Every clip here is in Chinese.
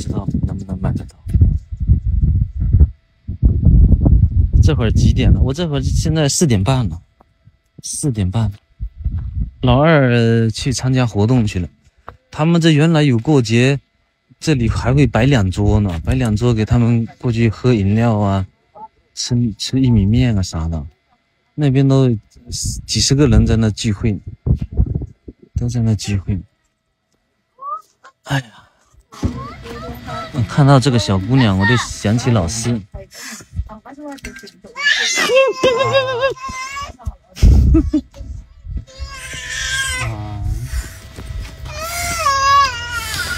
不知道能不能买得到。这会儿几点了？我这会儿现在四点半了，四点半。老二去参加活动去了。他们这原来有过节，这里还会摆两桌呢，摆两桌给他们过去喝饮料啊，吃吃玉米面啊啥的。那边都几十个人在那聚会，都在那聚会。哎呀，看到这个小姑娘，我就想起老师。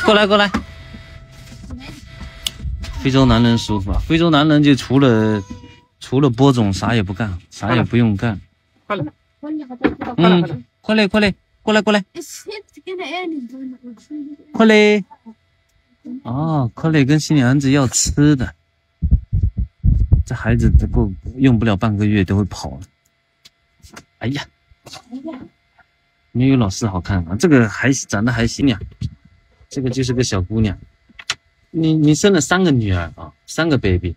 过来过来，非洲男人舒服啊！非洲男人就除了除了播种啥也不干，啥也不用干。快来，嗯，快来快来，过来过来，快来！哦，快来跟新娘子要吃的。这孩子不过用不了半个月都会跑了。哎呀，没有老四好看啊！这个还长得还行呀。这个就是个小姑娘，你你生了三个女儿啊，三个 baby，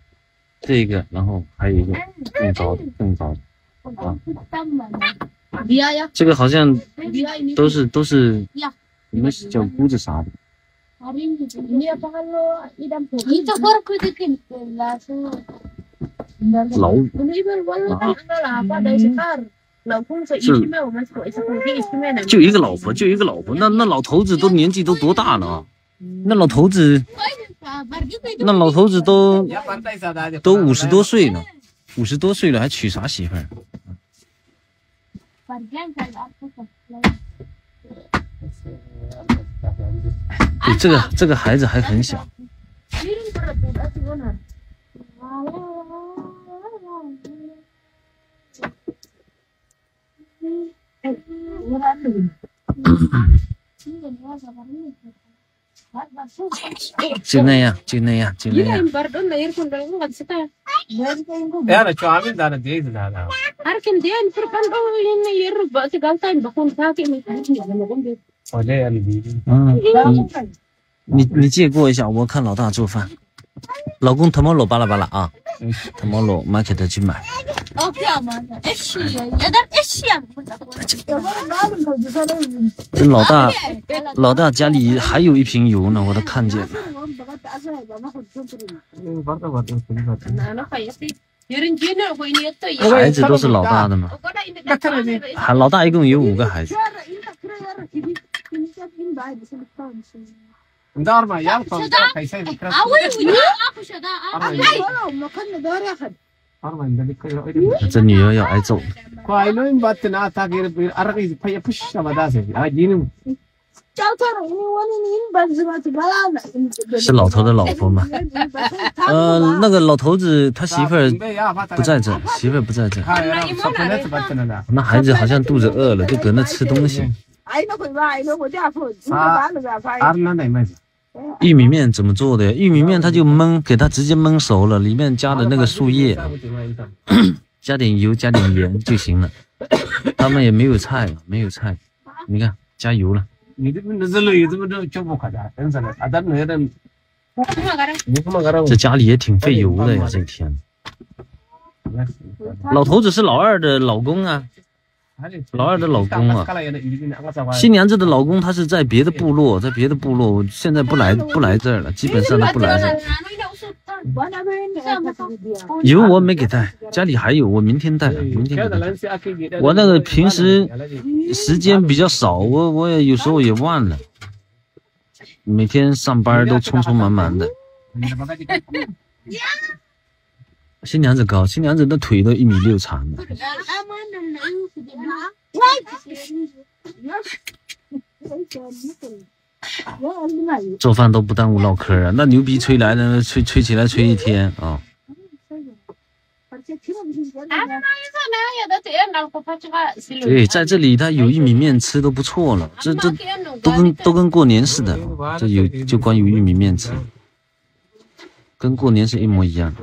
这一个，然后还有一个更高的，更高的啊。这个好像都是都是，你们是叫姑子啥的？老五啊。就一个老婆，就一个老婆。那那老头子都年纪都多大了？那老头子，那老头子都都五十多岁了，五十多岁了还娶啥媳妇儿？这个这个孩子还很小。就那样，就那样，就那样。嗯，你你借过一下，我看老大做饭。老公他妈罗巴拉巴拉啊，他妈罗马给他去买。这老大，老大家里还有一瓶油呢，我都看见了。孩子都是老大的吗？还老大一共有五个孩子。这女儿要挨揍。是老头的老婆吗？呃，那个老头子他媳妇儿不在这，媳妇儿不在这。那孩子好像肚子饿了，就搁那吃东西。玉米面怎么做的？玉米面它就焖，给它直接焖熟了，里面加的那个树叶，加点油，加点盐就行了。他们也没有菜，没有菜，你看加油了。这家里也挺费油的呀，这天。老头子是老二的老公啊。老二的老公啊，新娘子的老公，他是在别的部落，在别的部落，现在不来不来这儿了，基本上都不来这儿。油我没给带，家里还有，我明天带，明天给带。我那个平时时间比较少，我我也有时候也忘了，每天上班都匆匆忙忙的。新娘子高，新娘子的腿都一米六长了。做饭都不耽误唠嗑啊，那牛逼吹来的，吹吹起来吹一天啊。对，在这里他有玉米面吃都不错了，这这都跟都跟过年似的，这有就关于玉米面吃，跟过年是一模一样。